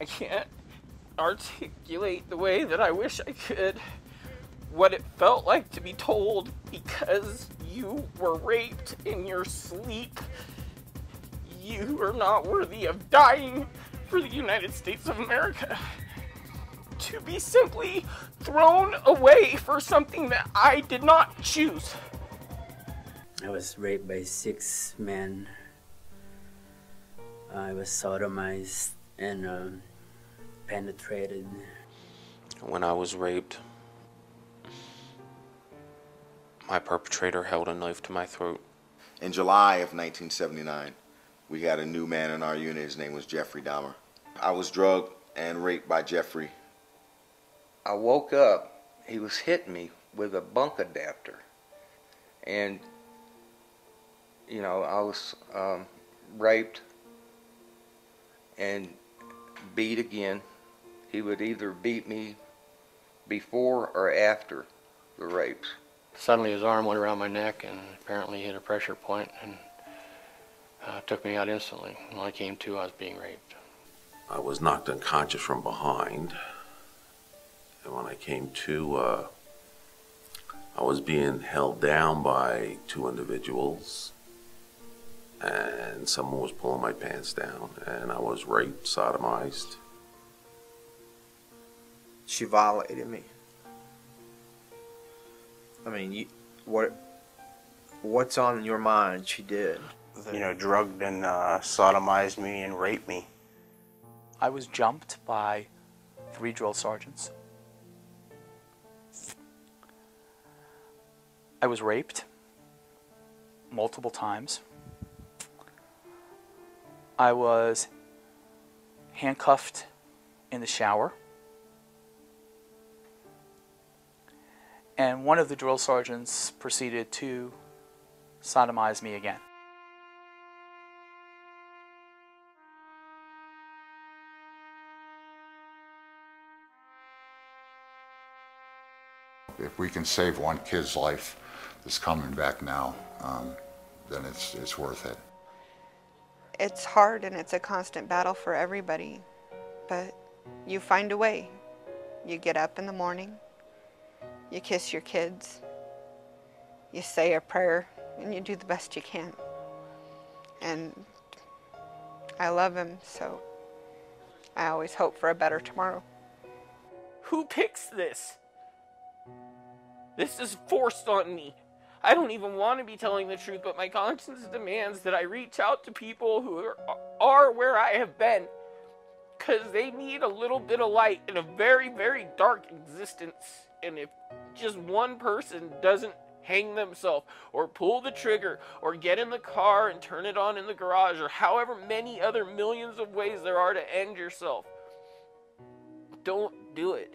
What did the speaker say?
I can't articulate the way that I wish I could what it felt like to be told because you were raped in your sleep. You are not worthy of dying for the United States of America. To be simply thrown away for something that I did not choose. I was raped by six men. I was sodomized and um, penetrated. When I was raped, my perpetrator held a knife to my throat. In July of 1979, we had a new man in our unit. His name was Jeffrey Dahmer. I was drugged and raped by Jeffrey. I woke up, he was hitting me with a bunk adapter. And, you know, I was um, raped and beat again. He would either beat me before or after the rapes. Suddenly his arm went around my neck and apparently hit a pressure point and uh, took me out instantly. When I came to, I was being raped. I was knocked unconscious from behind. And when I came to, uh, I was being held down by two individuals. And someone was pulling my pants down. And I was raped, sodomized. She violated me. I mean, you, what what's on your mind? She did. You know, drugged and uh, sodomized me and raped me. I was jumped by three drill sergeants. I was raped multiple times. I was handcuffed in the shower. And one of the drill sergeants proceeded to sodomize me again. If we can save one kid's life that's coming back now, um, then it's, it's worth it. It's hard and it's a constant battle for everybody, but you find a way. You get up in the morning, you kiss your kids, you say a prayer, and you do the best you can. And I love him, so I always hope for a better tomorrow. Who picks this? This is forced on me. I don't even want to be telling the truth, but my conscience demands that I reach out to people who are, are where I have been. Because they need a little bit of light in a very, very dark existence. And if just one person doesn't hang themselves or pull the trigger or get in the car and turn it on in the garage or however many other millions of ways there are to end yourself, don't do it.